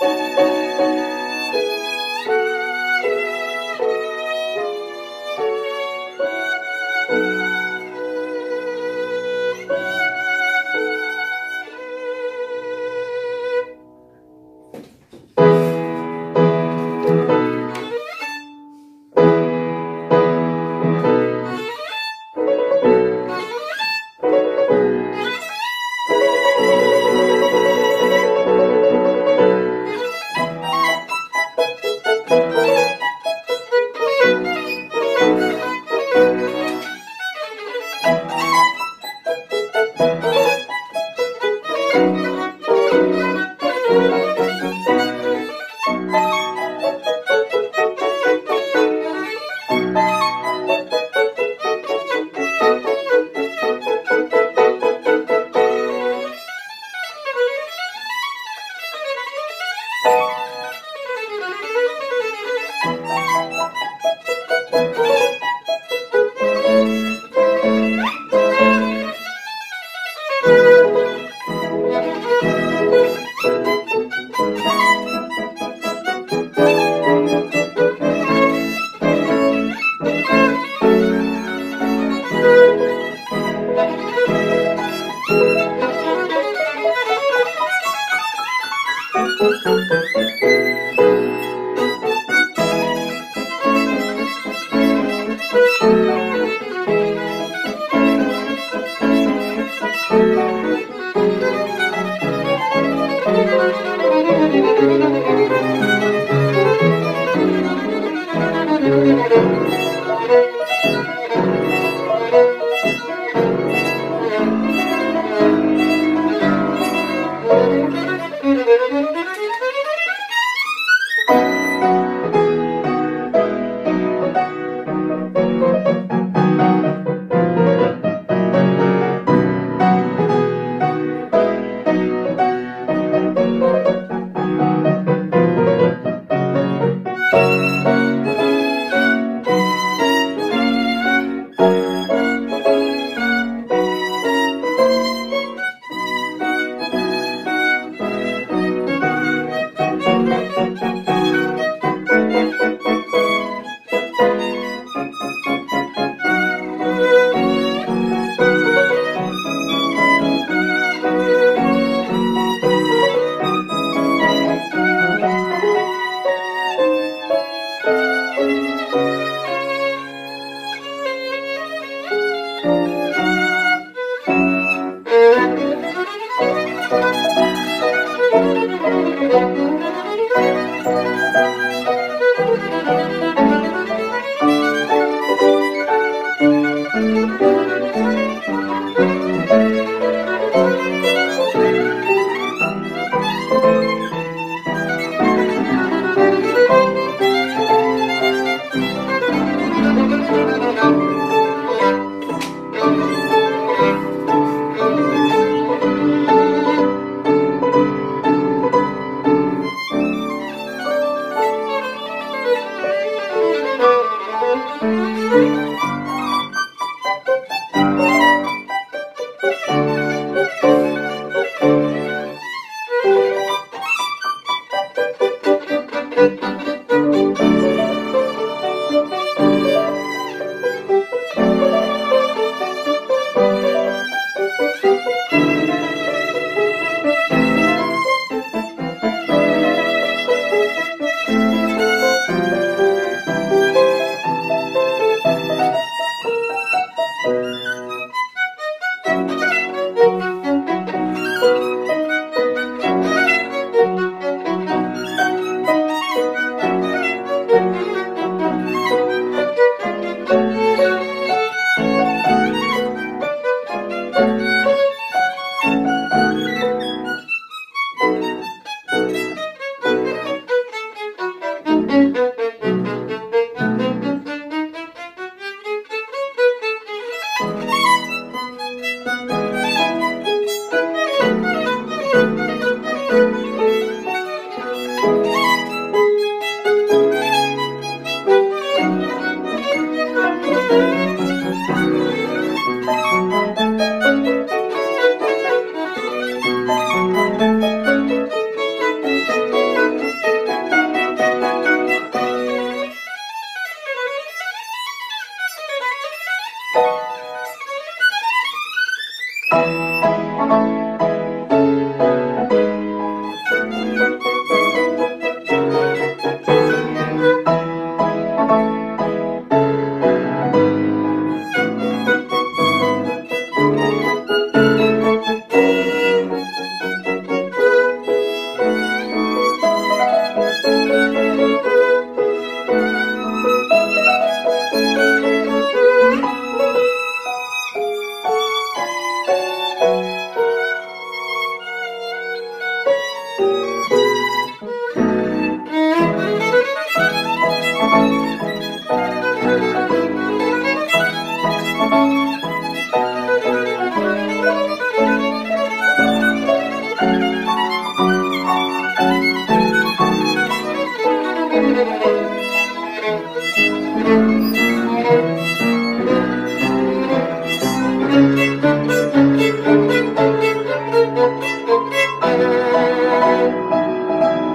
Música Thank you.